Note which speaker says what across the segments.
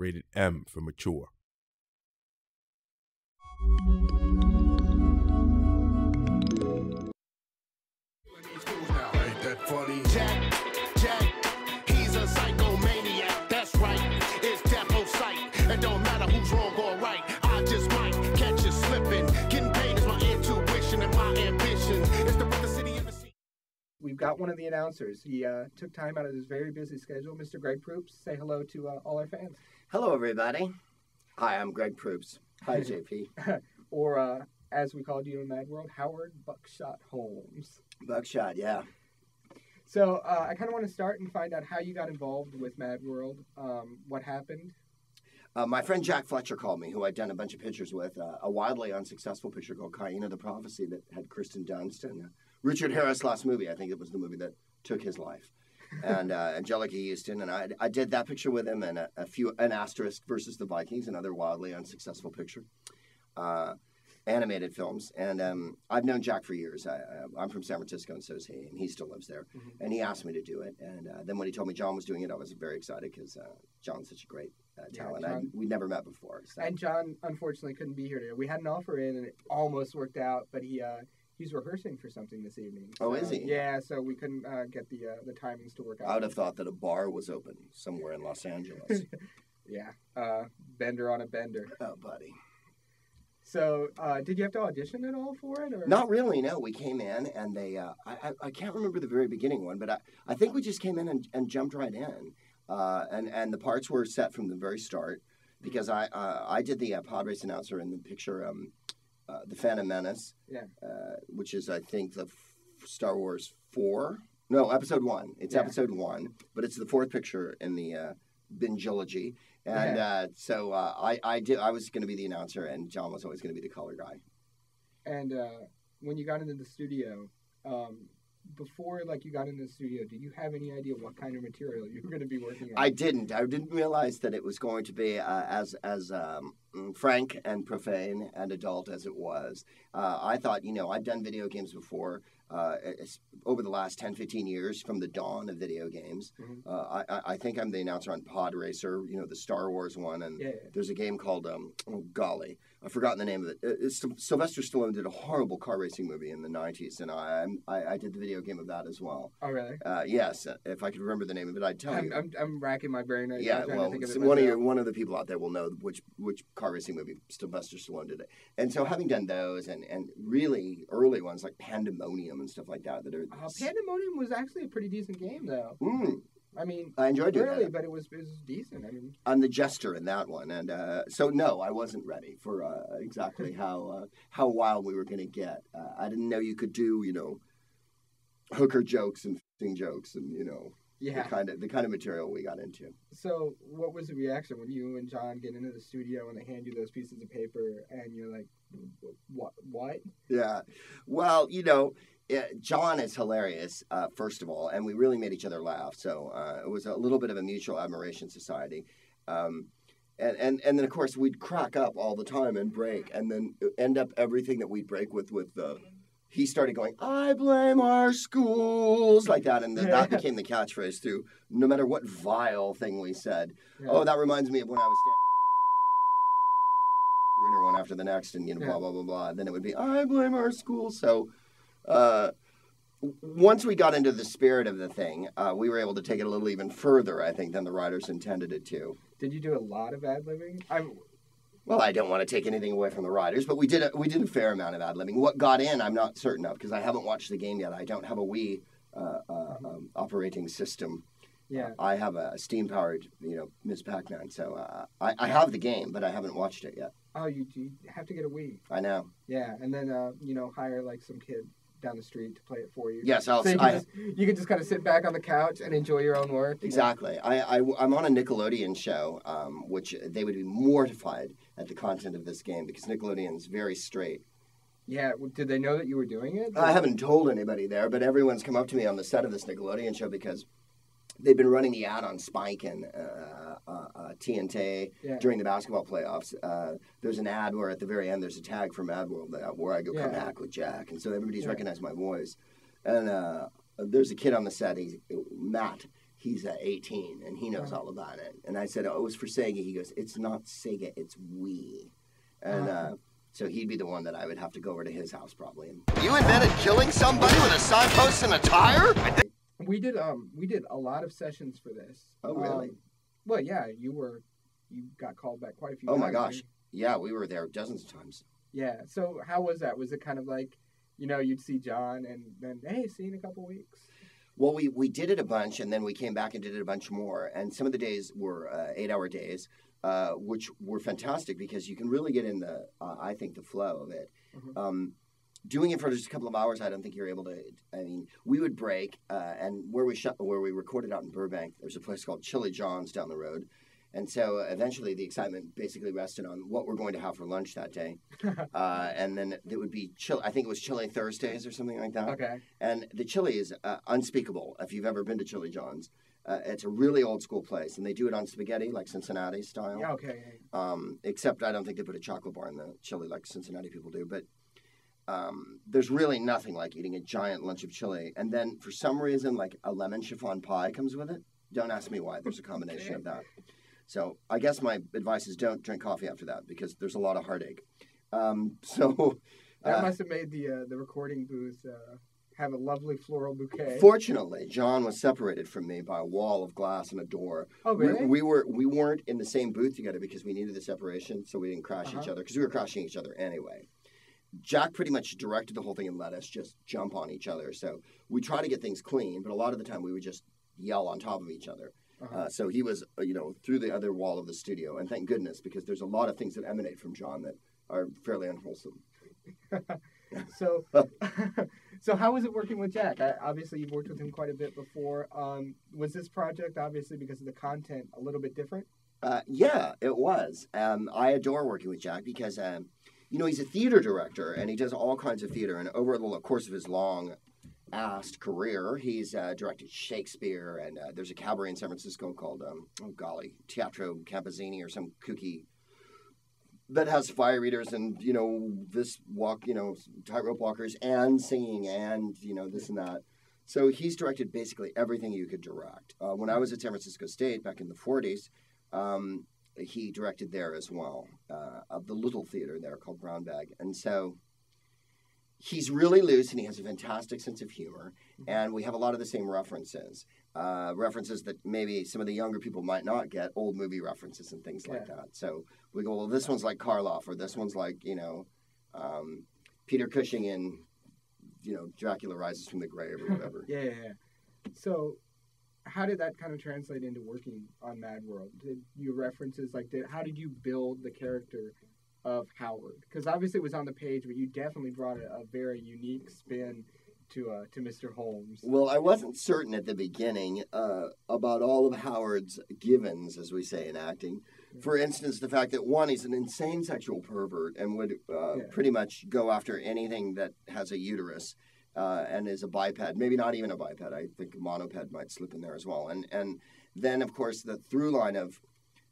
Speaker 1: rated M for mature.
Speaker 2: Ain't that funny? Jack, Jack, he's a psychomaniac. That's right, it's Defo sight. It don't matter who's wrong or right. I just might catch you slipping. Getting paid is my intuition and my ambition. It's the the city of the sea.
Speaker 3: We've got one of the announcers. He uh, took time out of his very busy schedule. Mr. Greg Proops, say hello to uh, all our fans.
Speaker 4: Hello, everybody. Hi, I'm Greg Proops. Hi, JP.
Speaker 3: Or, uh, as we called you in Mad World, Howard Buckshot Holmes.
Speaker 4: Buckshot, yeah.
Speaker 3: So uh, I kind of want to start and find out how you got involved with Mad World, um, what happened.
Speaker 4: Uh, my friend Jack Fletcher called me, who I'd done a bunch of pictures with, uh, a wildly unsuccessful picture called Kaena the Prophecy that had Kirsten Dunst and uh, Richard Harris' last movie. I think it was the movie that took his life. And uh, Anjelica Huston, and I, I did that picture with him, and a, a few an Asterix versus the Vikings, another wildly unsuccessful picture. Uh, animated films, and um, I've known Jack for years. I, I'm from San Francisco, and so is he, and he still lives there. And he asked me to do it, and uh, then when he told me John was doing it, I was very excited because uh, John's such a great uh,
Speaker 3: Yeah,
Speaker 4: talent.
Speaker 3: John-
Speaker 4: I, we'd never met before. So.
Speaker 3: And John unfortunately couldn't be here today. We had an offer in, and it almost worked out, but he uh, he's rehearsing for something this evening.
Speaker 4: Oh, is he?
Speaker 3: Yeah, so we couldn't uh, get the uh, the timings to work out.
Speaker 4: I would have thought that a bar was open somewhere in Los Angeles.
Speaker 3: Yeah, uh, bender on a bender.
Speaker 4: oh, buddy.
Speaker 3: So, uh, did you have to audition at all for it, or
Speaker 4: Not really. No, we came in and they. Uh, I, I I can't remember the very beginning one, but I, I think we just came in and, and jumped right in, uh, and and the parts were set from the very start because I uh, I did the uh, pod race announcer in the picture, um, uh, the Phantom Menace,
Speaker 3: Yeah.
Speaker 4: uh, which is I think the f- Star Wars four. No, episode one. It's
Speaker 3: Yeah.
Speaker 4: episode one, but it's the fourth picture in the uh, bingeology. And
Speaker 3: Yeah.
Speaker 4: uh, so uh, I I did I was going to be the announcer, and John was always going to be the color guy.
Speaker 3: And uh, when you got into the studio, um, before like you got into the studio, did you have any idea what kind of material you were going to be working on?
Speaker 4: I didn't. I didn't realize that it was going to be uh, as as um, frank and profane and adult as it was. Uh, I thought, you know, I've done video games before. Uh, over the last 10, 15 years from the dawn of video games.
Speaker 3: Mhm.
Speaker 4: Uh, I, I- think I'm the announcer on Pod Racer, you know, the Star Wars one, and
Speaker 3: Yeah, yeah.
Speaker 4: there's a game called, um, oh golly, I've forgotten the name of it. Uh, It's, Sylvester Stallone did a horrible car racing movie in the 90s, and I, I, I did the video game of that as well.
Speaker 3: Oh, really?
Speaker 4: Uh, yes, if I could remember the name of it, I'd tell
Speaker 3: I'm,
Speaker 4: you.
Speaker 3: I'm, I'm racking my brain right
Speaker 4: Yeah,
Speaker 3: now. trying
Speaker 4: well,
Speaker 3: of
Speaker 4: one of your one of the people out there will know which which car racing movie Sylvester Stallone did it. And so, having done those and and really early ones like Pandemonium and stuff like that, that are
Speaker 3: Uh, Pandemonium was actually a pretty decent game, though.
Speaker 4: Mm,
Speaker 3: I mean,
Speaker 4: I enjoyed it
Speaker 3: early,
Speaker 4: that.
Speaker 3: but it was, it was decent. I mean,
Speaker 4: I'm the jester in that one, and uh, so no, I wasn't ready for uh, exactly how uh, how wild we were going to get. Uh, I didn't know you could do you know hooker jokes and f***ing jokes and you know
Speaker 3: yeah.
Speaker 4: the kind of the kind of material we got into.
Speaker 3: So, what was the reaction when you and John get into the studio and they hand you those pieces of paper and you're like, "What? What?"
Speaker 4: Yeah. Well, you know, eh, John is hilarious, uh, first of all, and we really made each other laugh. So uh, it was a little bit of a mutual admiration society. Um, and, and, and then, of course, we'd crack up all the time and break, and then end up everything that we'd break with with the. He started going, I blame our schools, like that. And th- that became the catchphrase through no matter what vile thing we said.
Speaker 3: Yeah.
Speaker 4: Oh, that reminds me of when I was standing one after the next, and you know,
Speaker 3: Yeah.
Speaker 4: blah blah blah blah. Then it would be, I blame our school. So, uh, once we got into the spirit of the thing, uh, we were able to take it a little even further, I think, than the writers intended it to.
Speaker 3: Did you do a lot of ad libbing?
Speaker 4: Well, I don't want to take anything away from the writers, but we did a, we did a fair amount of ad libbing. What got in, I'm not certain of because I haven't watched the game yet. I don't have a Wii uh, uh, um, operating system.
Speaker 3: yeah.
Speaker 4: I have a steam powered, you know, Ms. Pac-Man. So uh, I, I have the game, but I haven't watched it yet.
Speaker 3: Oh, you, you have to get a Wii.
Speaker 4: I know.
Speaker 3: Yeah, and then uh, you know hire like some kid down the street to play it for you.
Speaker 4: Yes, I'll.
Speaker 3: So you can,
Speaker 4: I,
Speaker 3: just, you can just kind of sit back on the couch and enjoy your own work.
Speaker 4: Exactly. I, I, am on a Nickelodeon show, um, which they would be mortified at the content of this game because Nickelodeon's very straight.
Speaker 3: Yeah. Did they know that you were doing it?
Speaker 4: I haven't told anybody there, but everyone's come up to me on the set of this Nickelodeon show because they've been running the ad on Spike and uh, uh, uh, TNT
Speaker 3: Yeah.
Speaker 4: during the basketball playoffs. Uh, there's an ad where at the very end there's a tag from Mad World uh, where I go come back with Jack, and so everybody's
Speaker 3: Yeah.
Speaker 4: recognized my voice. And uh, there's a kid on the set, he's Matt. He's uh, 18 and he knows all about it. And I said, oh, it was for Sega. He goes, it's not Sega, it's Wii. And uh, so he'd be the one that I would have to go over to his house probably. You invented killing somebody with a signpost and a tire?
Speaker 3: We did um we did a lot of sessions for this.
Speaker 4: Oh, really?
Speaker 3: Um, well, yeah, you were you got called back quite a few
Speaker 4: Oh,
Speaker 3: times.
Speaker 4: my gosh.
Speaker 3: right?
Speaker 4: Yeah, we were there dozens of times.
Speaker 3: Yeah. So how was that? Was it kind of like, you know, you'd see John and then hey, see you in a couple weeks.
Speaker 4: Well, we, we did it a bunch, and then we came back and did it a bunch more. And some of the days were uh, eight-hour days, uh, which were fantastic because you can really get in the, uh, I think, the flow of it.
Speaker 3: Mhm.
Speaker 4: Um, doing it for just a couple of hours, I don't think you're able to. I mean, we would break, uh, and where we shot, where we recorded out in Burbank, there's a place called Chili John's down the road. And so eventually the excitement basically rested on what we're going to have for lunch that day. Uh, and then it would be chill. I think it was Chili Thursdays or something like that.
Speaker 3: Okay.
Speaker 4: And the chili is uh, unspeakable if you've ever been to Chili John's. Uh, it's a really old school place, and they do it on spaghetti, like Cincinnati style.
Speaker 3: Yeah. Okay.
Speaker 4: Um, except I don't think they put a chocolate bar in the chili like Cincinnati people do. But um, there's really nothing like eating a giant lunch of chili, and then for some reason, like a lemon chiffon pie comes with it. Don't ask me why. There's a combination of that. So I guess my advice is don't drink coffee after that because there's a lot of heartache. Um, so
Speaker 3: That
Speaker 4: uh,
Speaker 3: must have made the uh, the recording booth uh, have a lovely floral bouquet.
Speaker 4: Fortunately, John was separated from me by a wall of glass and a door.
Speaker 3: oh,
Speaker 4: We-
Speaker 3: really?
Speaker 4: We, were we weren't in the same booth together because we needed the separation, so we didn't crash each
Speaker 3: Uh-huh.
Speaker 4: other because we were crashing each other anyway. Jack pretty much directed the whole thing and let us just jump on each other. So we try to get things clean, but a lot of the time we would just yell on top of each other.
Speaker 3: Uh-huh.
Speaker 4: Uh, so he was, uh, you know, through the other wall of the studio, and thank goodness because there's a lot of things that emanate from John that are fairly unwholesome.
Speaker 3: so, so how was it working with Jack? I, obviously, you've worked with him quite a bit before. Um, was this project obviously because of the content a little bit different?
Speaker 4: Uh, yeah, it was. Um, I adore working with Jack because, um, you know, he's a theater director and he does all kinds of theater. And over the course of his long assed career, he's uh, directed Shakespeare and uh, there's a cabaret in San Francisco called, um, oh golly, Teatro Campazzini or some kooky that has fire eaters and, you know, this walk, you know, tightrope walkers and singing and, you know, this and that. So he's directed basically everything you could direct. Uh, when I was at San Francisco State back in the 40s, um, he directed there as well, uh, of the little theater there called Brown Bag. And so he's really loose and he has a fantastic sense of humor. And we have a lot of the same references, uh, references that maybe some of the younger people might not get, old movie references and things like that. So we go, well, this one's like Karloff, or this one's like, you know, um, Peter Cushing in, you know, Dracula Rises from the Grave or whatever.
Speaker 3: Yeah, yeah, yeah. So, how did that kind of translate into working on Mad World? Did you references like did how did you build the character of Howard? Because obviously it was on the page, but you definitely brought a, a very unique spin to uh, to Mr. Holmes.
Speaker 4: Well, I wasn't certain at the beginning uh, about all of Howard's givens, as we say in acting. For instance, the fact that one, he's an insane sexual pervert and would uh,
Speaker 3: Yeah.
Speaker 4: pretty much go after anything that has a uterus uh, and is a biped. Maybe not even a biped. I think a monoped might slip in there as well. And and then, of course, the through line of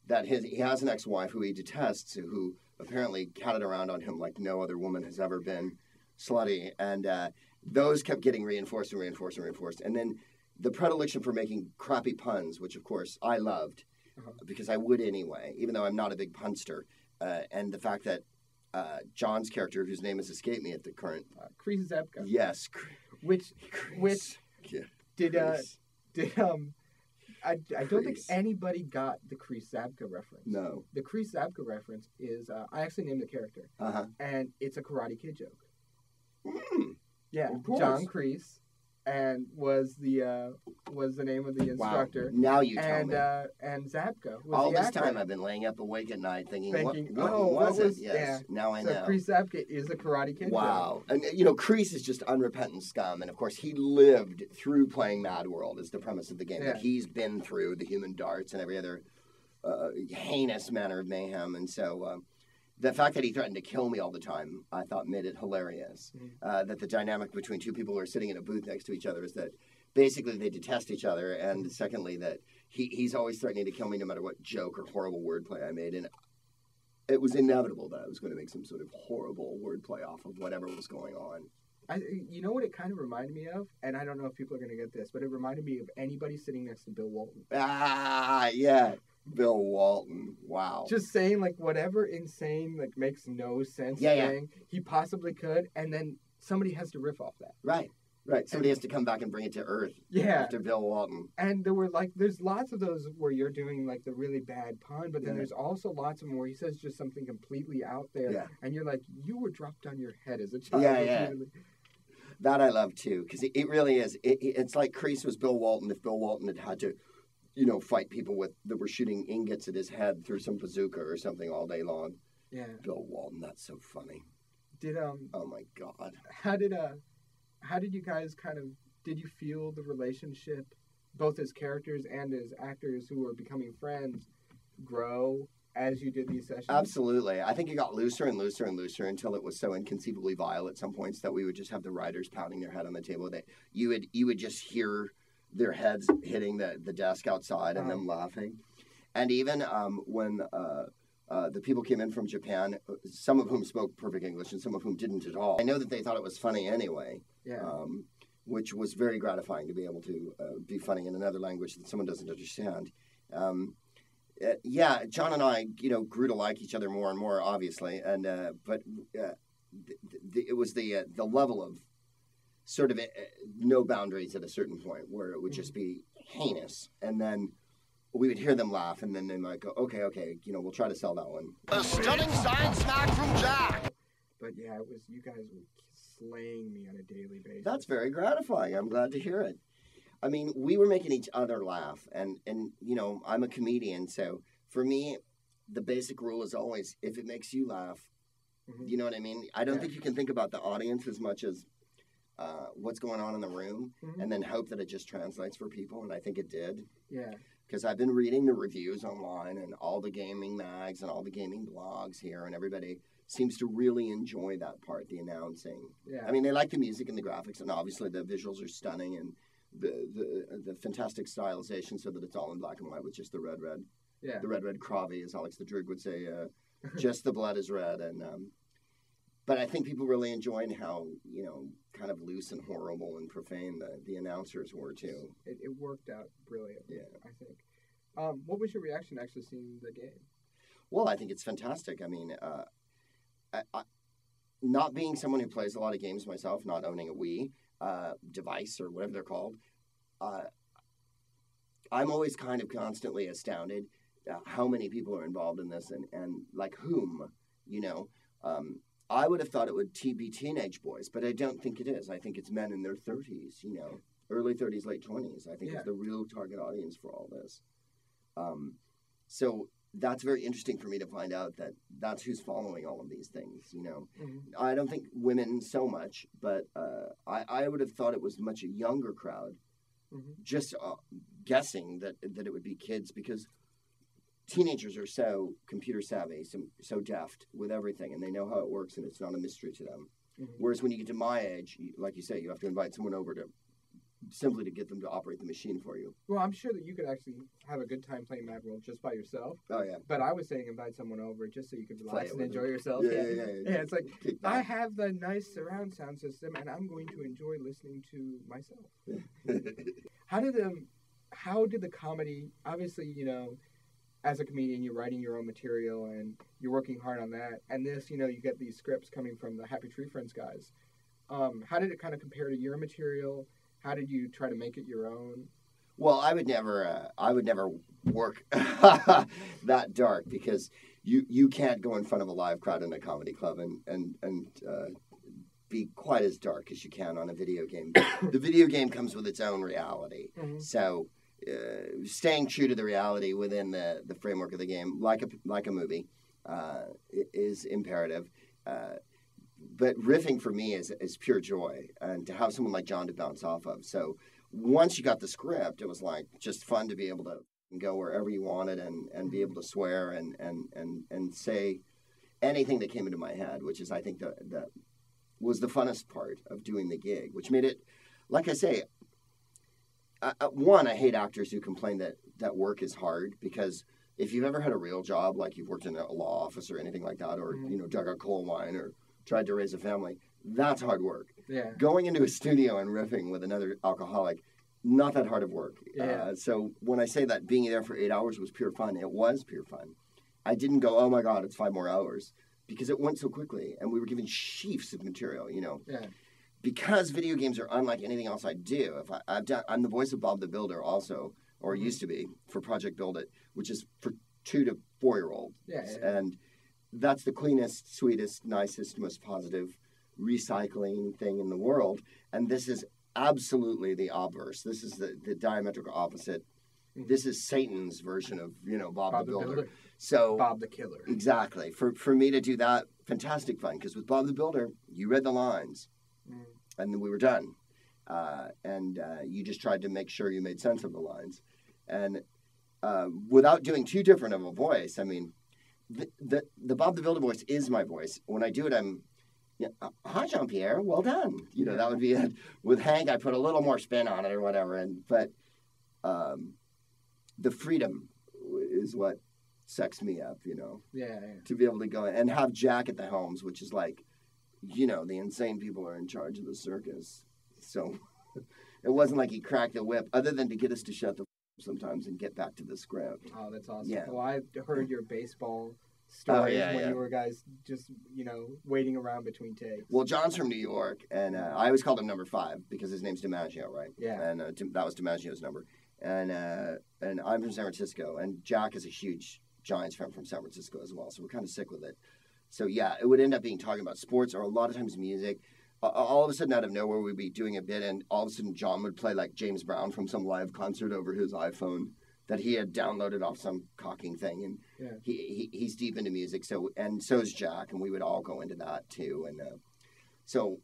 Speaker 4: that his, he has an ex-wife who he detests, who apparently catted around on him like no other woman has ever been slutty, and uh, those kept getting reinforced and reinforced and reinforced. And then the predilection for making crappy puns, which of course I loved
Speaker 3: Uh-huh.
Speaker 4: because I would anyway, even though I'm not a big punster. Uh, and the fact that uh, John's character, whose name has escaped me at the current,
Speaker 3: Uh, Zabka,
Speaker 4: yes, Kreese,
Speaker 3: which which
Speaker 4: yeah,
Speaker 3: did uh, did um. I, I don't think anybody got the Kreese Zabka reference.
Speaker 4: no,
Speaker 3: The Kreese Zabka reference is uh, I actually named the character,
Speaker 4: uh huh,
Speaker 3: and it's a Karate Kid joke.
Speaker 4: mm,
Speaker 3: Yeah, John Kreese, and was the uh, was the name of the instructor. wow.
Speaker 4: Now you tell
Speaker 3: and
Speaker 4: me.
Speaker 3: uh, and Zabka was
Speaker 4: All this
Speaker 3: actor.
Speaker 4: time I've been laying up awake at night thinking,
Speaker 3: Thinking,
Speaker 4: what, what
Speaker 3: oh, what
Speaker 4: was it? Yes,
Speaker 3: yeah.
Speaker 4: now I
Speaker 3: so
Speaker 4: know.
Speaker 3: Kreese Zabka is a Karate Kid.
Speaker 4: Wow. And, you know, Kreese is just unrepentant scum. And, of course, he lived through playing Mad World, is the premise of the game.
Speaker 3: Yeah.
Speaker 4: He's been through the human darts and every other uh, heinous manner of mayhem. And so um, the fact that he threatened to kill me all the time, I thought made it hilarious.
Speaker 3: Mhm.
Speaker 4: Uh, that the dynamic between two people who are sitting in a booth next to each other is that basically they detest each other. And secondly, that he, he's always threatening to kill me no matter what joke or horrible wordplay I made. And it was inevitable that I was going to make some sort of horrible wordplay off of whatever was going on.
Speaker 3: I, you know what it kind of reminded me of, and I don't know if people are going to get this, but it reminded me of anybody sitting next to Bill Walton.
Speaker 4: Ah, yeah, Bill Walton. Wow.
Speaker 3: Just saying like whatever insane, like makes no sense
Speaker 4: Yeah, yeah.
Speaker 3: he possibly could, and then somebody has to riff off that.
Speaker 4: right, right. Somebody has to come back and bring it to Earth
Speaker 3: Yeah,
Speaker 4: after Bill Walton.
Speaker 3: and there were like, there's lots of those where you're doing like the really bad pun, but then
Speaker 4: Yeah.
Speaker 3: there's also lots of them where he says just something completely out there,
Speaker 4: Yeah.
Speaker 3: and you're like, you were dropped on your head as a child.
Speaker 4: Yeah, yeah. That I love too, because it, it really is. It, it- it's like Kreese was Bill Walton if Bill Walton had had to, you know, fight people with that were shooting ingots at his head through some bazooka or something all day long.
Speaker 3: yeah.
Speaker 4: Bill Walton, that's so funny.
Speaker 3: Did um,
Speaker 4: Oh my God.
Speaker 3: how did uh how did you guys kind of did you feel the relationship both as characters and as actors who were becoming friends grow as you did these sessions
Speaker 4: Absolutely. I think it got looser and looser and looser until it was so inconceivably vile at some points that we would just have the writers pounding their head on the table. That you would you would just hear their heads hitting the, the desk outside and them laughing. And even um, when uh, uh, the people came in from Japan, some of whom spoke perfect English and some of whom didn't at all. I know that they thought it was funny anyway,
Speaker 3: yeah
Speaker 4: um, which was very gratifying to be able to uh, be funny in another language that someone doesn't understand. Um, uh, yeah, John and I, you know, grew to like each other more and more, obviously, and uh, but uh, th- th- it was the uh, the level of sort of uh, no boundaries at a certain point where it would just be heinous, and then we would hear them laugh, and then they might go, okay, okay, you know, we'll try to sell that one.
Speaker 2: A stunning science smack from Jack.
Speaker 3: but yeah it was you guys were slaying me on a daily basis
Speaker 4: That's very gratifying. I'm glad to hear it. I mean, we were making each other laugh, and and you know, I'm a comedian, so for me, the basic rule is always if it makes you laugh,
Speaker 3: Mhm.
Speaker 4: you know what I mean. I don't
Speaker 3: Yeah.
Speaker 4: think you can think about the audience as much as uh, what's going on in the room,
Speaker 3: Mhm.
Speaker 4: and then hope that it just translates for people. And I think it did
Speaker 3: yeah
Speaker 4: because I've been reading the reviews online and all the gaming mags and all the gaming blogs here, and everybody seems to really enjoy that part, the announcing.
Speaker 3: yeah
Speaker 4: I mean, they like the music and the graphics, and obviously the visuals are stunning and the the, the fantastic stylization, so that it's all in black and white with just the red, red,
Speaker 3: yeah
Speaker 4: the red, red krovvy, as Alex the Droog would say. Uh, just the blood is red, and um, but I think people really enjoyed how you know kind of loose and horrible and profane the the announcers were too.
Speaker 3: it, it worked out brilliantly
Speaker 4: Yeah.
Speaker 3: i think um, what was your reaction to actually seeing the game
Speaker 4: Well, I think it's fantastic. I mean, uh, I, I, not being someone who plays a lot of games myself, not owning a Wii uh, device or whatever they're called, uh, I'm always kind of constantly astounded uh, how many people are involved in this and, and like whom, you know. Um, I would have thought it would t- be teenage boys, but I don't think it is. I think it's men in their 30s, you know, early 30s, late 20s. I think
Speaker 3: Yeah.
Speaker 4: it's the real target audience for all this. Um, so that's very interesting for me to find out that that's who's following all of these things, you know.
Speaker 3: Mhm.
Speaker 4: I don't think women so much, but uh, I, I would have thought it was much a younger crowd.
Speaker 3: Mhm.
Speaker 4: Just uh, guessing that that it would be kids because teenagers are so computer savvy, so, so deft with everything, and they know how it works, and it's not a mystery to them.
Speaker 3: Mhm.
Speaker 4: Whereas when you get to my age, you- like you say, you have to invite someone over to simply to get them to operate the machine for you.
Speaker 3: well i'm sure that you could actually have a good time playing mad world just by yourself
Speaker 4: Oh yeah,
Speaker 3: but i was saying invite someone over just so you could relax and enjoy
Speaker 4: them.
Speaker 3: yourself
Speaker 4: yeah, yeah, yeah. yeah.
Speaker 3: Yeah, it's like I have the nice surround sound system, and I'm going to enjoy listening to myself. How did um, how did the comedy? Obviously, you know, as a comedian, you're writing your own material and you're working hard on that. And this, you know, you get these scripts coming from the Happy Tree Friends guys. Um, how did it kind of compare to your material? How did you try to make it your own?
Speaker 4: Well, I would never, uh, I would never work that dark because you you can't go in front of a live crowd in a comedy club and and and uh, be quite as dark as you can on a video game. the video game comes with its own reality,
Speaker 3: Mhm.
Speaker 4: so uh, staying true to the reality within the the framework of the game, like a like a movie, uh, is imperative. Uh, but riffing for me is, is pure joy, and to have someone like John to bounce off of. So once you got the script, it was like just fun to be able to go wherever you wanted and, and be able to swear and, and, and, and say anything that came into my head, which is I think the, the was the funnest part of doing the gig, which made it, like I say, one I hate actors who complain that that work is hard because if you've ever had a real job, like you've worked in a law office or anything like that, or
Speaker 3: Mhm.
Speaker 4: you know dug a coal mine or tried to raise a family, That's hard work.
Speaker 3: Yeah.
Speaker 4: Going into a studio and riffing with another alcoholic, not that hard of work.
Speaker 3: Yeah.
Speaker 4: Uh, so when I say that being there for eight hours was pure fun, it was pure fun. I didn't go, oh my God, it's five more hours, because it went so quickly, and we were given sheafs of material. You know,
Speaker 3: Yeah.
Speaker 4: Because video games are unlike anything else I do. If I, I've done, I'm the voice of Bob the Builder also, or
Speaker 3: Mhm.
Speaker 4: used to be for Project Build It, which is for two to four year olds,
Speaker 3: Yeah. yeah.
Speaker 4: and that's the cleanest, sweetest, nicest, most positive recycling thing in the world. And this is absolutely the obverse. This is the, the diametrical opposite.
Speaker 3: Mhm.
Speaker 4: This is Satan's version of you know Bob,
Speaker 3: Bob
Speaker 4: the
Speaker 3: the
Speaker 4: Builder.
Speaker 3: Builder.
Speaker 4: So
Speaker 3: Bob the Killer.
Speaker 4: exactly for for me to do that, fantastic fun. Because with Bob the Builder, you read the lines
Speaker 3: Mm.
Speaker 4: and then we were done. Uh, and uh, you just tried to make sure you made sense of the lines, and uh, without doing too different of a voice. I mean, the, the the Bob the Builder voice is my voice. When I do it, I'm, yeah, uh, hi Jean Pierre, well done. You know that would be it. With Hank, I put a little more spin on it or whatever, and but um, the freedom is what sex me up. You know
Speaker 3: Yeah. yeah.
Speaker 4: to be able to go and have Jack at the helms, which is like, you know, the insane people are in charge of the circus. So it wasn't like he cracked the whip, other than to get us to shut the f- sometimes and get back to the script.
Speaker 3: Oh, that's awesome.
Speaker 4: Yeah.
Speaker 3: Well, I heard your baseball stories
Speaker 4: yeah,
Speaker 3: when
Speaker 4: yeah.
Speaker 3: you were guys just, you know, waiting around between takes.
Speaker 4: Well, John's from New York, and uh, I always called him number five because his name's DiMaggio, right?
Speaker 3: Yeah.
Speaker 4: And uh, that was DiMaggio's number. And uh, and I'm from San Francisco, and Jack is a huge Giants fan from San Francisco as well. So we're kind of sick with it. So yeah, it would end up being talking about sports or a lot of times music. All of a sudden, out of nowhere, we'd be doing a bit, and all of a sudden, John would play like James Brown from some live concert over his iPhone that he had downloaded off some cocking thing, and
Speaker 3: Yeah.
Speaker 4: he, he he's deep into music. So and so is Jack, and we would all go into that too. And uh, so,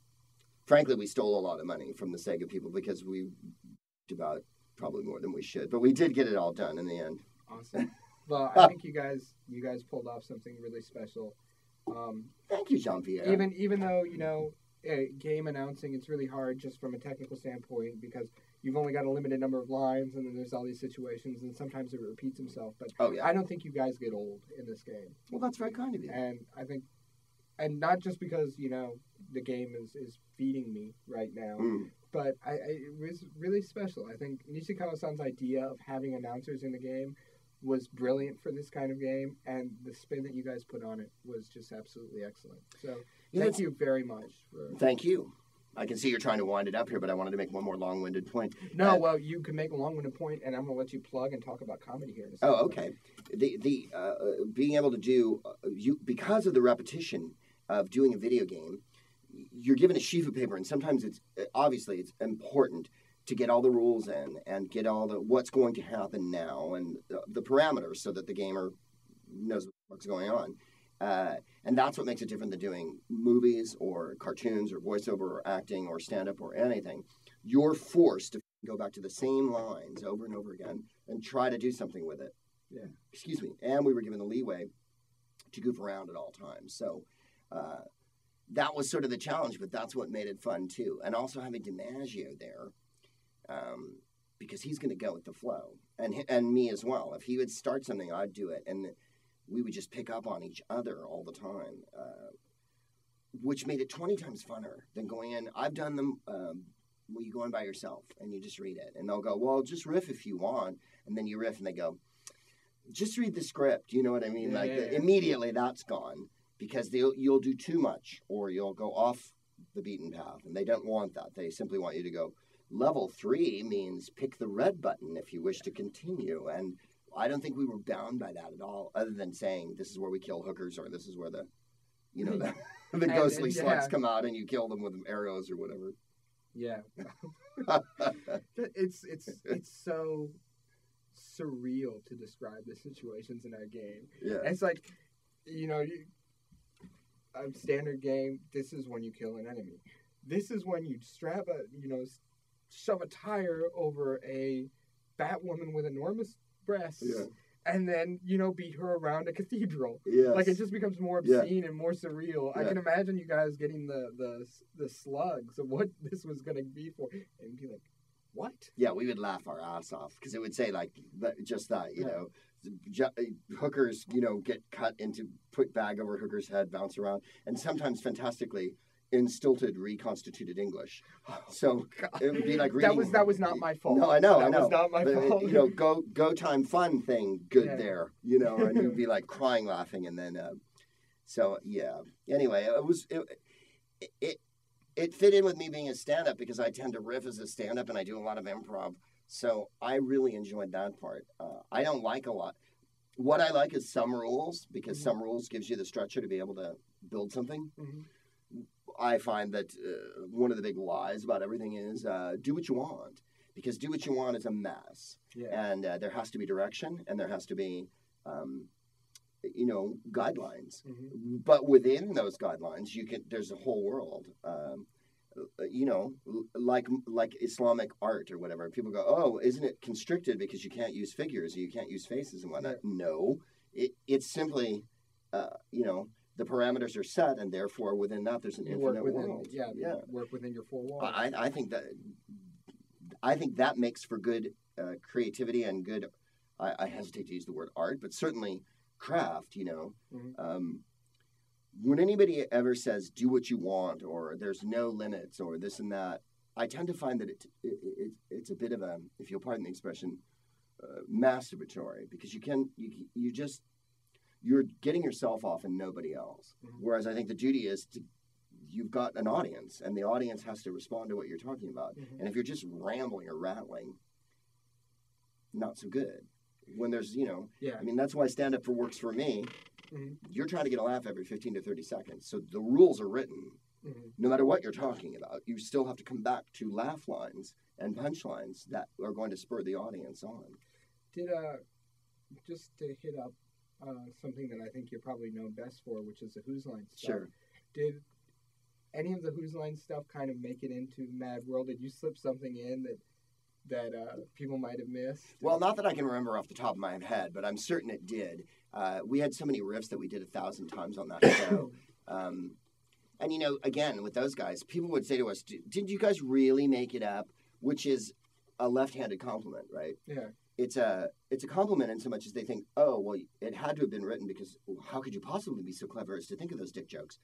Speaker 4: frankly, we stole a lot of money from the Sega people because we about probably more than we should, but we did get it all done in the end.
Speaker 3: Awesome. Well, I think you guys, you guys pulled off something really special. Um,
Speaker 4: Thank you, Jean Pierre.
Speaker 3: even even though you know game announcing it's really hard just from a technical standpoint because you've only got a limited number of lines and then there's all these situations and sometimes it repeats himself but
Speaker 4: oh yeah.
Speaker 3: i don't think you guys get old in this game
Speaker 4: Well, that's very kind of you.
Speaker 3: and i think and not just because you know the game is is feeding me right now
Speaker 4: Mm.
Speaker 3: but I, I it was really special i think nishikawa-san's idea of having announcers in the game was brilliant for this kind of game and the spin that you guys put on it was just absolutely excellent so
Speaker 4: You
Speaker 3: Thank you very much. For...
Speaker 4: Thank you. I can see you're trying to wind it up here, but I wanted to make one more long-winded point.
Speaker 3: No,
Speaker 4: Uh,
Speaker 3: well, you can make a long-winded point, and I'm gonna let you plug and talk about comedy here. in a
Speaker 4: Oh, okay. The the uh, uh, being able to do uh, you because of the repetition of doing a video game, you're given a sheaf of paper, and sometimes it's uh, obviously it's important to get all the rules in and get all the what's going to happen now and uh, the parameters so that the gamer knows what's going on. Uh, and that's what makes it different than doing movies or cartoons or voiceover or acting or stand up or anything. You're forced to go back to the same lines over and over again and try to do something with it.
Speaker 3: Yeah.
Speaker 4: Excuse me. And we were given the leeway to goof around at all times. So uh, that was sort of the challenge, but that's what made it fun too. And also having DiMaggio there um, because he's going to go with the flow and, and me as well. If he would start something, I'd do it. And we would just pick up on each other all the time, uh, which made it 20 times funner than going in. I've done them um, where you go in by yourself and you just read it. And they'll go, well, just riff if you want. And then you riff and they go, just read the script. You know what I mean?
Speaker 3: Yeah,
Speaker 4: like
Speaker 3: yeah,
Speaker 4: the-
Speaker 3: yeah.
Speaker 4: immediately that's gone because they'll, you'll do too much or you'll go off the beaten path. And they don't want that. They simply want you to go, level three means pick the red button if you wish to continue. And I don't think we were bound by that at all, other than saying this is where we kill hookers or this is where the, you know, the, the ghostly
Speaker 3: and,
Speaker 4: slugs
Speaker 3: yeah.
Speaker 4: come out and you kill them with arrows or whatever.
Speaker 3: Yeah, it's it's it's so surreal to describe the situations in our game.
Speaker 4: yeah.
Speaker 3: It's like, you know, you, a standard game. This is when you kill an enemy. This is when you strap a, you know, shove a tire over a Batwoman with enormous breasts,
Speaker 4: Yeah.
Speaker 3: and then you know beat her around a cathedral.
Speaker 4: Yes.
Speaker 3: Like it just becomes more
Speaker 4: Yeah.
Speaker 3: obscene and more surreal. I can imagine you guys getting the the the slugs of what this was gonna be for, and be like, "What?"
Speaker 4: Yeah, we would laugh our ass off because it would say like just that, you
Speaker 3: Yeah.
Speaker 4: know, uh, hookers, you know, get cut into put bag over hooker's head, bounce around, and sometimes fantastically, in stilted, reconstituted English. So it would be like reading.
Speaker 3: that was that was not my fault.
Speaker 4: No, I know,
Speaker 3: that
Speaker 4: I know.
Speaker 3: was not my
Speaker 4: But,
Speaker 3: fault.
Speaker 4: you know, go go time fun thing, good
Speaker 3: Yeah.
Speaker 4: there. You know, and you'd be like crying, laughing, and then. Uh, so yeah. Anyway, it was it, it it fit in with me being a stand up because I tend to riff as a stand up and I do a lot of improv. So I really enjoyed that part. Uh, I don't like a lot. What I like is some rules because
Speaker 3: Mhm.
Speaker 4: some rules gives you the structure to be able to build something.
Speaker 3: Mhm.
Speaker 4: I find that uh, one of the big lies about everything is uh, do what you want because do what you want is a mess.
Speaker 3: Yeah.
Speaker 4: and uh, there has to be direction and there has to be um, you know guidelines.
Speaker 3: Mhm.
Speaker 4: but within those guidelines you can there's a whole world um, uh, you know like like islamic art or whatever. People go oh isn't it constricted because you can't use figures or you can't use faces and whatnot? No. It, it's simply uh, you know the parameters are set and therefore within that there's an
Speaker 3: You
Speaker 4: infinite
Speaker 3: within
Speaker 4: world
Speaker 3: yeah,
Speaker 4: yeah
Speaker 3: work within your four walls.
Speaker 4: I, I think that I think that makes for good uh, creativity and good. I, I hesitate to use the word art, but certainly craft. You know,
Speaker 3: Mhm.
Speaker 4: um, when anybody ever says "do what you want" or "there's no limits" or this and that, I tend to find that it, it, it it's a bit of a, if you'll pardon the expression, uh, masturbatory because you can you you just you're getting yourself off and nobody else.
Speaker 3: Mhm.
Speaker 4: Whereas I think the duty is to you've got an audience and the audience has to respond to what you're talking about.
Speaker 3: Mhm.
Speaker 4: And if you're just rambling or rattling, not so good. When there's, you know,
Speaker 3: yeah.
Speaker 4: I mean, that's why stand up for works for me.
Speaker 3: Mhm.
Speaker 4: You're trying to get a laugh every 15 to 30 seconds. So the rules are written.
Speaker 3: Mhm.
Speaker 4: No matter what you're talking about, you still have to come back to laugh lines and punchlines that are going to spur the audience on.
Speaker 3: Did uh, just to hit up uh, something that I think you're probably known best for, which is the Whose Line stuff.
Speaker 4: Sure.
Speaker 3: Did any of the Whose Line stuff kind of make it into Mad World? Did you slip something in that that uh, people might have missed?
Speaker 4: Well, not that I can remember off the top of my head, but I'm certain it did. Uh, we had so many riffs that we did a thousand times on that show. Um, and you know, again, with those guys, people would say to us, "D- "Did you guys really make it up?" Which is a left-handed compliment, right?
Speaker 3: yeah.
Speaker 4: It's a it's a compliment in so much as they think, "Oh, well, it had to have been written because how could you possibly be so clever as to think of those dick jokes?"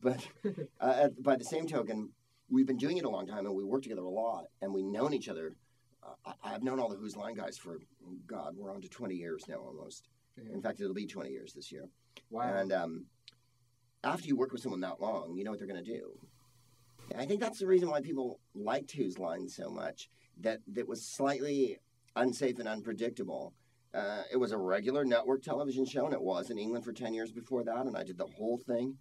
Speaker 4: But uh, at, by the same token, we've been doing it a long time, and we work together a lot, and we've known each other. Uh, I- I've known all the Whose Line guys for God, we're on to twenty years now almost.
Speaker 3: Yeah.
Speaker 4: In fact, it'll be twenty years this year.
Speaker 3: Wow.
Speaker 4: And um, after you work with someone that long, you know what they're going to do. And I think that's the reason why people liked Whose Line so much. That that was slightly unsafe and unpredictable. Uh, it was a regular network television show, and it was in England for ten years before that. And I did the whole thing,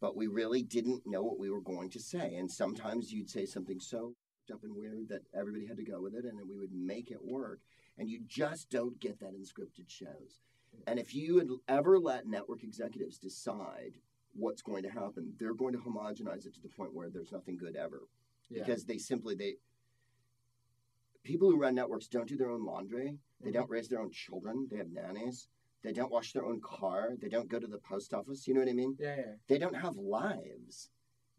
Speaker 4: but we really didn't know what we were going to say. And sometimes you'd say something so up and weird that everybody had to go with it, and then we would make it work. And you just don't get that in scripted shows. And if you had ever let network executives decide what's going to happen, they're going to homogenize it to the point where there's nothing good ever.
Speaker 3: yeah.
Speaker 4: Because they simply they people who run networks don't do their own laundry. They
Speaker 3: Mhm.
Speaker 4: don't raise their own children. They have nannies. They don't wash their own car. They don't go to the post office. You know what I mean?
Speaker 3: yeah, yeah.
Speaker 4: They don't have lives.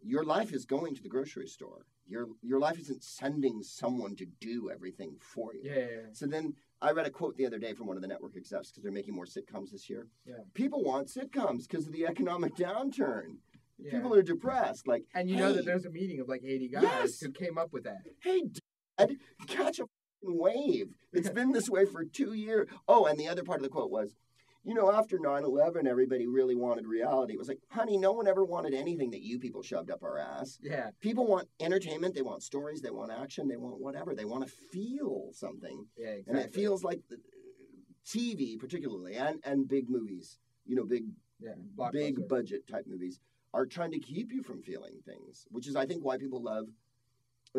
Speaker 4: Your life is going to the grocery store. Your your life isn't sending someone to do everything for you.
Speaker 3: Yeah, yeah, yeah.
Speaker 4: So then I read a quote the other day from one of the network execs because they're making more sitcoms this year.
Speaker 3: Yeah.
Speaker 4: People want sitcoms because of the economic downturn.
Speaker 3: Yeah.
Speaker 4: People are depressed. Like,
Speaker 3: And you know that there's a meeting of like 80 guys
Speaker 4: Yes.
Speaker 3: who came up with that.
Speaker 4: hey, catch a wave. It's been this way for two years. Oh, and the other part of the quote was, you know, after 9 11, everybody really wanted reality. It was like, honey, no one ever wanted anything that you people shoved up our ass.
Speaker 3: Yeah,
Speaker 4: People want entertainment, they want stories, they want action, they want whatever. They want to feel something.
Speaker 3: yeah, exactly.
Speaker 4: And it feels like uh, the- TV, particularly, and, and big movies, you know, big
Speaker 3: yeah,
Speaker 4: big budget type movies are trying to keep you from feeling things, which is I think why people love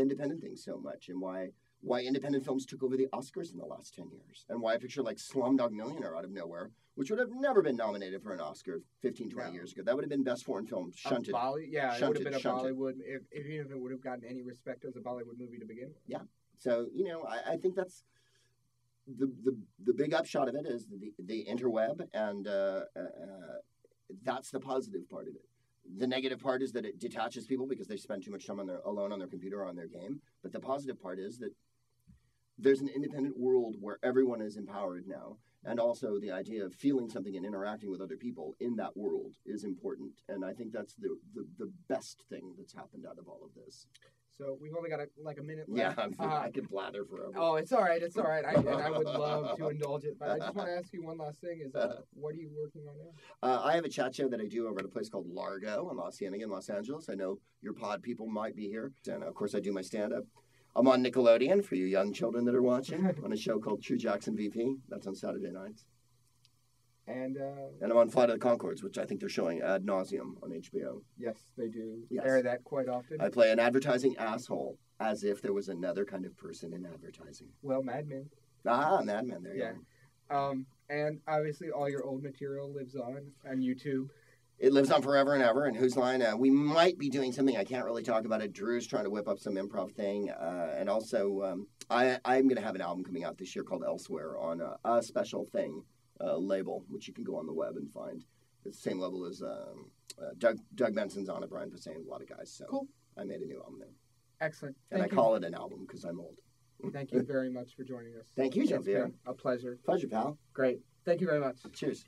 Speaker 4: independent things so much and why why independent films took over the Oscars in the last 10 years and why a picture like Slumdog Millionaire out of nowhere, which would have never been nominated for an Oscar 15, 20
Speaker 3: No.
Speaker 4: years ago. That would have been best foreign film shunted.
Speaker 3: Bolly- yeah, it would have been a
Speaker 4: shunted.
Speaker 3: Bollywood, if, if even if it would have gotten any respect as a Bollywood movie to begin with. Yeah.
Speaker 4: So, you know, I, I think that's the, the the big upshot of it is the the interweb and uh, uh, uh, that's the positive part of it. The negative part is that it detaches people because they spend too much time on their alone on their computer or on their game. But the positive part is that there's an independent world where everyone is empowered now, and also the idea of feeling something and interacting with other people in that world is important. And I think that's the the, the best thing that's happened out of all of this.
Speaker 3: So we've only got a, like a minute left.
Speaker 4: I'm,
Speaker 3: Uh,
Speaker 4: I can blather forever.
Speaker 3: Oh, it's all right. It's all right. I, and I would love to indulge it, but I just want to ask you one last thing: is uh, what are you working on now?
Speaker 4: Uh, I have a chat show that I do over at a place called Largo on in Los Angeles. I know your pod people might be here. And of course, I do my stand up. I'm on Nickelodeon for you young children that are watching on a show called True Jackson VP. That's on Saturday nights.
Speaker 3: And uh,
Speaker 4: And I'm on Flight of the Conchords, which I think they're showing ad nauseum on HBO.
Speaker 3: yes, they do
Speaker 4: Yes.
Speaker 3: air that quite often.
Speaker 4: I play an advertising asshole as if there was another kind of person in advertising.
Speaker 3: well, Mad Men.
Speaker 4: Ah, Mad Men, there you
Speaker 3: Yeah.
Speaker 4: go.
Speaker 3: Um, and obviously, all your old material lives on on YouTube.
Speaker 4: It lives on forever and ever. And Whose Line? Uh, we might be doing something. I can't really talk about it. Drew's trying to whip up some improv thing. Uh, and also, um, I, I'm going to have an album coming out this year called Elsewhere on a, a special thing uh, label, which you can go on the web and find. It's the same level as um, uh, Doug, Doug Benson's on it, Brian Posehn, a lot of guys. So
Speaker 3: Cool.
Speaker 4: I made a new album there.
Speaker 3: Excellent.
Speaker 4: And I
Speaker 3: you.
Speaker 4: call it an album because I'm old.
Speaker 3: Thank you very much for joining us.
Speaker 4: Thank you, Jean-Pierre.
Speaker 3: a pleasure.
Speaker 4: Pleasure, pal.
Speaker 3: Great. Thank you very much.
Speaker 4: Cheers.